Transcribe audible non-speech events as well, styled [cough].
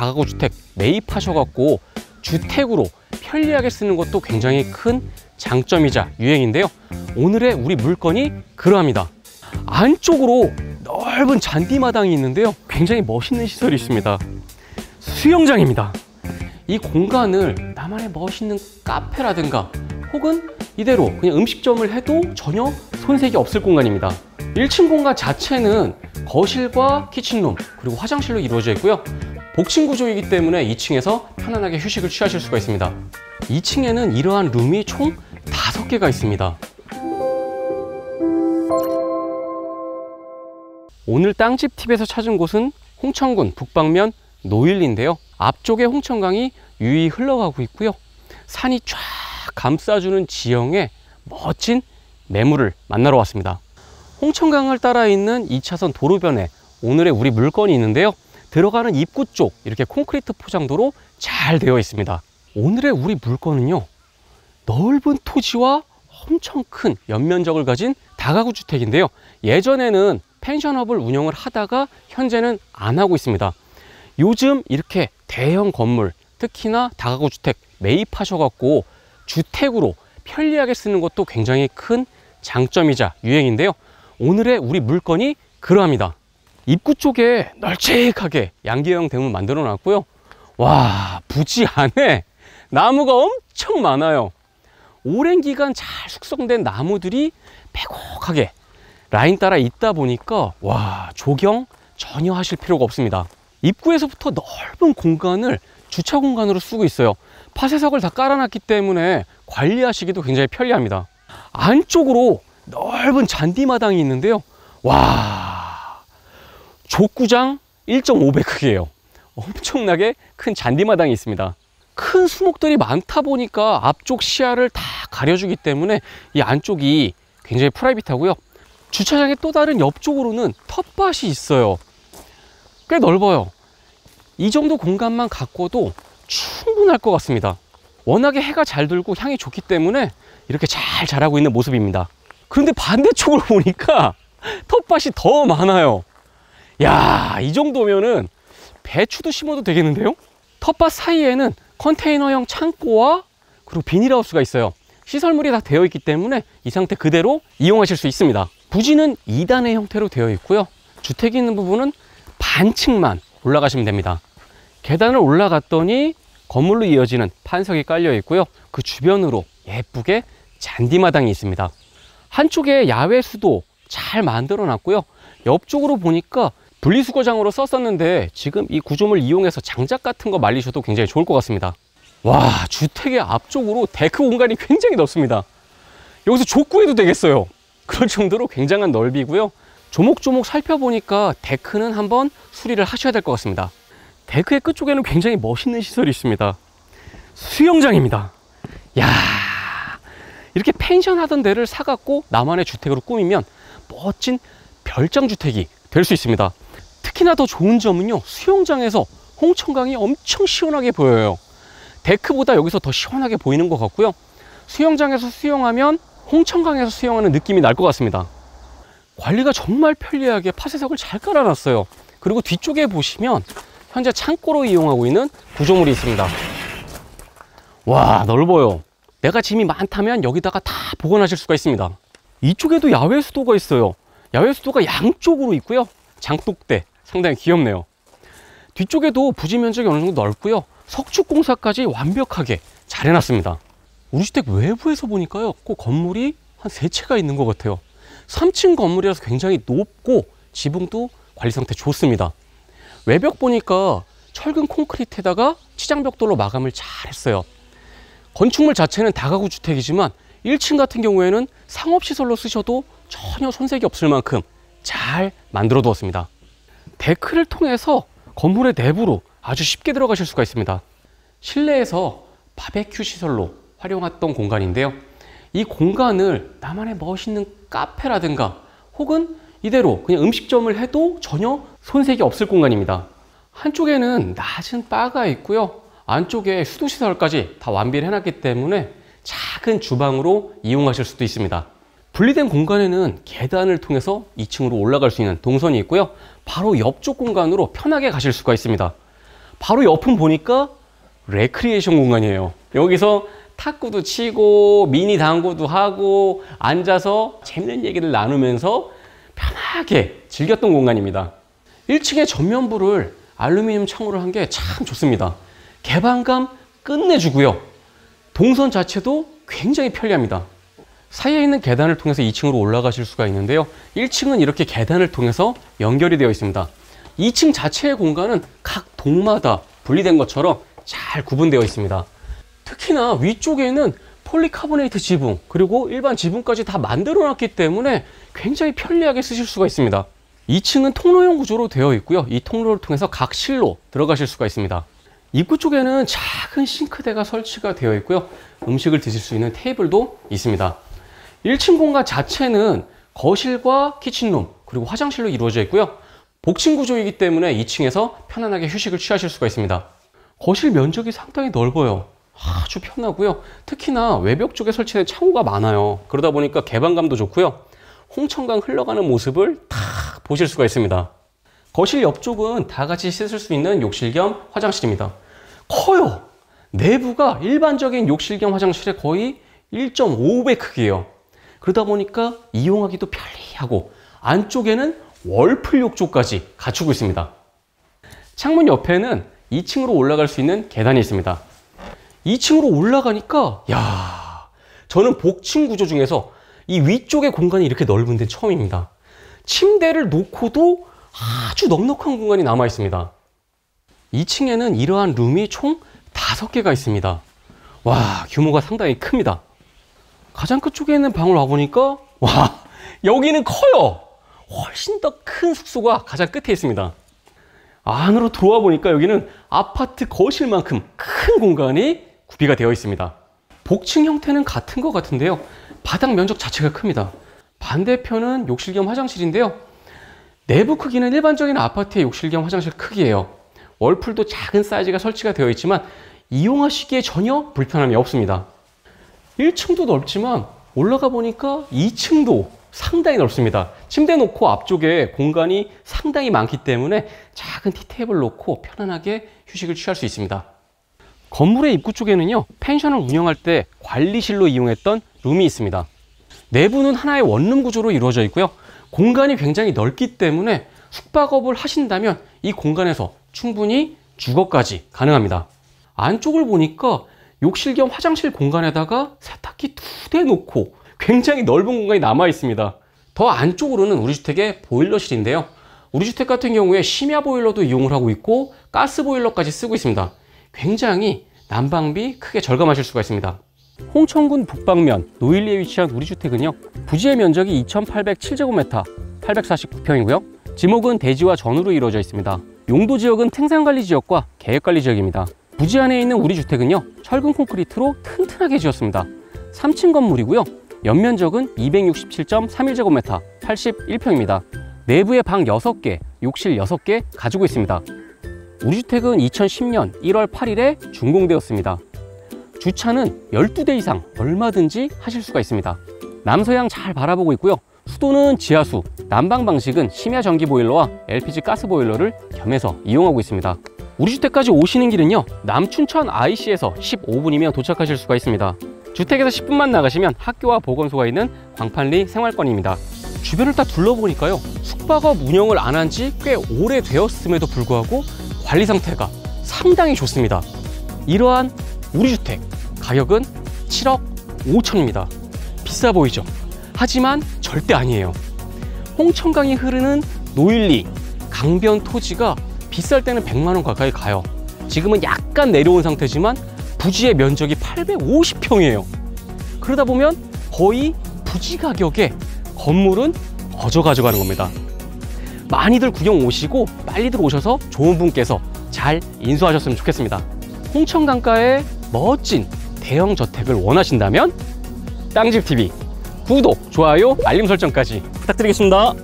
다가구 주택 매입하셔갖고 주택으로 편리하게 쓰는 것도 굉장히 큰 장점이자 유행인데요. 오늘의 우리 물건이 그러합니다. 안쪽으로 넓은 잔디마당이 있는데요. 굉장히 멋있는 시설이 있습니다. 수영장입니다. 이 공간을 나만의 멋있는 카페라든가 혹은 이대로 그냥 음식점을 해도 전혀 손색이 없을 공간입니다. 1층 공간 자체는 거실과 키친룸 그리고 화장실로 이루어져 있고요. 복층 구조이기 때문에 2층에서 편안하게 휴식을 취하실 수가 있습니다. 2층에는 이러한 룸이 총 5개가 있습니다. 오늘 땅집 팁에서 찾은 곳은 홍천군 북방면 노일리인데요. 앞쪽에 홍천강이 유유히 흘러가고 있고요. 산이 쫙 감싸주는 지형에 멋진 매물을 만나러 왔습니다. 홍천강을 따라 있는 2차선 도로변에 오늘의 우리 물건이 있는데요. 들어가는 입구 쪽 이렇게 콘크리트 포장도로 잘 되어 있습니다. 오늘의 우리 물건은요. 넓은 토지와 엄청 큰 연면적을 가진 다가구 주택인데요. 예전에는 펜션업을 운영을 하다가 현재는 안 하고 있습니다. 요즘 이렇게 대형 건물, 특히나 다가구 주택 매입하셔갖고 주택으로 편리하게 쓰는 것도 굉장히 큰 장점이자 유행인데요. 오늘의 우리 물건이 그러합니다. 입구 쪽에 널찍하게 양계형 대문 만들어 놨고요. 와, 부지 안에 나무가 엄청 많아요. 오랜 기간 잘 숙성된 나무들이 빼곡하게 라인 따라 있다 보니까 와, 조경 전혀 하실 필요가 없습니다. 입구에서부터 넓은 공간을 주차 공간으로 쓰고 있어요. 파쇄석을 다 깔아놨기 때문에 관리하시기도 굉장히 편리합니다. 안쪽으로 넓은 잔디마당이 있는데요. 와, 족구장 1.5배 크기예요. 엄청나게 큰 잔디마당이 있습니다. 큰 수목들이 많다 보니까 앞쪽 시야를 다 가려주기 때문에 이 안쪽이 굉장히 프라이빗하고요. 주차장의 또 다른 옆쪽으로는 텃밭이 있어요. 꽤 넓어요. 이 정도 공간만 갖고도 충분할 것 같습니다. 워낙에 해가 잘 들고 향이 좋기 때문에 이렇게 잘 자라고 있는 모습입니다. 그런데 반대쪽으로 보니까 [laughs] 텃밭이 더 많아요. 야, 이 정도면은 배추도 심어도 되겠는데요? 텃밭 사이에는 컨테이너형 창고와 그리고 비닐하우스가 있어요. 시설물이 다 되어 있기 때문에 이 상태 그대로 이용하실 수 있습니다. 부지는 2단의 형태로 되어 있고요. 주택이 있는 부분은 반층만 올라가시면 됩니다. 계단을 올라갔더니 건물로 이어지는 판석이 깔려 있고요. 그 주변으로 예쁘게 잔디마당이 있습니다. 한쪽에 야외 수도 잘 만들어 놨고요. 옆쪽으로 보니까 분리수거장으로 썼었는데 지금 이 구조물 이용해서 장작 같은 거 말리셔도 굉장히 좋을 것 같습니다. 와, 주택의 앞쪽으로 데크 공간이 굉장히 넓습니다. 여기서 족구해도 되겠어요. 그럴 정도로 굉장한 넓이고요. 조목조목 살펴보니까 데크는 한번 수리를 하셔야 될 것 같습니다. 데크의 끝쪽에는 굉장히 멋있는 시설이 있습니다. 수영장입니다. 야 이렇게 펜션 하던 데를 사갖고 나만의 주택으로 꾸미면 멋진 별장 주택이 될 수 있습니다. 특히나 더 좋은 점은요, 수영장에서 홍천강이 엄청 시원하게 보여요. 데크보다 여기서 더 시원하게 보이는 것 같고요. 수영장에서 수영하면 홍천강에서 수영하는 느낌이 날 것 같습니다. 관리가 정말 편리하게 파쇄석을 잘 깔아놨어요. 그리고 뒤쪽에 보시면 현재 창고로 이용하고 있는 구조물이 있습니다. 와, 넓어요. 내가 짐이 많다면 여기다가 다 보관하실 수가 있습니다. 이쪽에도 야외 수도가 있어요. 야외 수도가 양쪽으로 있고요. 장독대 상당히 귀엽네요. 뒤쪽에도 부지 면적이 어느 정도 넓고요. 석축 공사까지 완벽하게 잘 해놨습니다. 우리 주택 외부에서 보니까요. 꼭 건물이 한 세 채가 있는 것 같아요. 3층 건물이라서 굉장히 높고 지붕도 관리 상태 좋습니다. 외벽 보니까 철근 콘크리트에다가 치장벽돌로 마감을 잘 했어요. 건축물 자체는 다가구 주택이지만 1층 같은 경우에는 상업시설로 쓰셔도 전혀 손색이 없을 만큼 잘 만들어 두었습니다. 데크를 통해서 건물의 내부로 아주 쉽게 들어가실 수가 있습니다. 실내에서 바베큐 시설로 활용했던 공간인데요. 이 공간을 나만의 멋있는 카페라든가 혹은 이대로 그냥 음식점을 해도 전혀 손색이 없을 공간입니다. 한쪽에는 낮은 바가 있고요. 안쪽에 수도시설까지 다 완비를 해놨기 때문에 작은 주방으로 이용하실 수도 있습니다. 분리된 공간에는 계단을 통해서 2층으로 올라갈 수 있는 동선이 있고요. 바로 옆쪽 공간으로 편하게 가실 수가 있습니다. 바로 옆은 보니까 레크리에이션 공간이에요. 여기서 탁구도 치고 미니 당구도 하고 앉아서 재밌는 얘기를 나누면서 편하게 즐겼던 공간입니다. 1층의 전면부를 알루미늄 창호를 한 게 참 좋습니다. 개방감 끝내주고요. 동선 자체도 굉장히 편리합니다. 사이에 있는 계단을 통해서 2층으로 올라가실 수가 있는데요. 1층은 이렇게 계단을 통해서 연결이 되어 있습니다. 2층 자체의 공간은 각 동마다 분리된 것처럼 잘 구분되어 있습니다. 특히나 위쪽에는 폴리카보네이트 지붕 그리고 일반 지붕까지 다 만들어 놨기 때문에 굉장히 편리하게 쓰실 수가 있습니다. 2층은 통로형 구조로 되어 있고요. 이 통로를 통해서 각 실로 들어가실 수가 있습니다. 입구 쪽에는 작은 싱크대가 설치가 되어 있고요. 음식을 드실 수 있는 테이블도 있습니다. 1층 공간 자체는 거실과 키친룸 그리고 화장실로 이루어져 있고요. 복층 구조이기 때문에 2층에서 편안하게 휴식을 취하실 수가 있습니다. 거실 면적이 상당히 넓어요. 아주 편하고요. 특히나 외벽 쪽에 설치된 창호가 많아요. 그러다 보니까 개방감도 좋고요. 홍천강 흘러가는 모습을 탁 보실 수가 있습니다. 거실 옆쪽은 다 같이 씻을 수 있는 욕실 겸 화장실입니다. 커요. 내부가 일반적인 욕실 겸 화장실의 거의 1.5배 크기예요. 그러다 보니까 이용하기도 편리하고 안쪽에는 월풀 욕조까지 갖추고 있습니다. 창문 옆에는 2층으로 올라갈 수 있는 계단이 있습니다. 2층으로 올라가니까 야 저는 복층 구조 중에서 이 위쪽의 공간이 이렇게 넓은 데 처음입니다. 침대를 놓고도 아주 넉넉한 공간이 남아 있습니다. 2층에는 이러한 룸이 총 5개가 있습니다. 와 규모가 상당히 큽니다. 가장 끝쪽에 있는 방을 와보니까 와 여기는 커요. 훨씬 더 큰 숙소가 가장 끝에 있습니다. 안으로 들어와 보니까 여기는 아파트 거실만큼 큰 공간이 구비가 되어 있습니다. 복층 형태는 같은 것 같은데요. 바닥 면적 자체가 큽니다. 반대편은 욕실 겸 화장실인데요. 내부 크기는 일반적인 아파트의 욕실 겸 화장실 크기예요. 월풀도 작은 사이즈가 설치가 되어 있지만 이용하시기에 전혀 불편함이 없습니다. 1층도 넓지만 올라가 보니까 2층도 상당히 넓습니다. 침대 놓고 앞쪽에 공간이 상당히 많기 때문에 작은 티테이블 놓고 편안하게 휴식을 취할 수 있습니다. 건물의 입구 쪽에는요 펜션을 운영할 때 관리실로 이용했던 룸이 있습니다 내부는 하나의 원룸 구조로 이루어져 있고요 공간이 굉장히 넓기 때문에 숙박업을 하신다면 이 공간에서 충분히 주거까지 가능합니다 안쪽을 보니까 욕실 겸 화장실 공간에다가 세탁기 두 대 놓고 굉장히 넓은 공간이 남아 있습니다 더 안쪽으로는 우리 주택의 보일러실인데요 우리 주택 같은 경우에 심야 보일러도 이용을 하고 있고 가스 보일러까지 쓰고 있습니다 굉장히 난방비 크게 절감하실 수가 있습니다. 홍천군 북방면 노일리에 위치한 우리 주택은요. 부지의 면적이 2,807제곱미터, 849평이고요. 지목은 대지와 전으로 이루어져 있습니다. 용도 지역은 생산관리 지역과 계획관리 지역입니다. 부지 안에 있는 우리 주택은요. 철근 콘크리트로 튼튼하게 지었습니다. 3층 건물이고요. 연면적은 267.31제곱미터, 81평입니다. 내부에 방 6개, 욕실 6개 가지고 있습니다. 우리 주택은 2010년 1월 8일에 준공되었습니다. 주차는 12대 이상 얼마든지 하실 수가 있습니다. 남서양 잘 바라보고 있고요. 수도는 지하수, 난방 방식은 심야 전기 보일러와 LPG 가스 보일러를 겸해서 이용하고 있습니다. 우리 주택까지 오시는 길은요. 남춘천 IC에서 15분이면 도착하실 수가 있습니다. 주택에서 10분만 나가시면 학교와 보건소가 있는 광판리 생활권입니다. 주변을 딱 둘러보니까요. 숙박업 운영을 안 한 지 꽤 오래 되었음에도 불구하고 관리 상태가 상당히 좋습니다. 이러한 우리 주택 가격은 7억 5천입니다. 비싸 보이죠? 하지만 절대 아니에요. 홍천강이 흐르는 노일리 강변 토지가 비쌀 때는 100만 원 가까이 가요. 지금은 약간 내려온 상태지만 부지의 면적이 850평이에요. 그러다 보면 거의 부지 가격에 건물은 거저 가져가는 겁니다. 많이들 구경 오시고 빨리들 오셔서 좋은 분께서 잘 인수하셨으면 좋겠습니다. 홍천 강가의 멋진 대형 저택을 원하신다면 땅집TV 구독, 좋아요, 알림 설정까지 부탁드리겠습니다.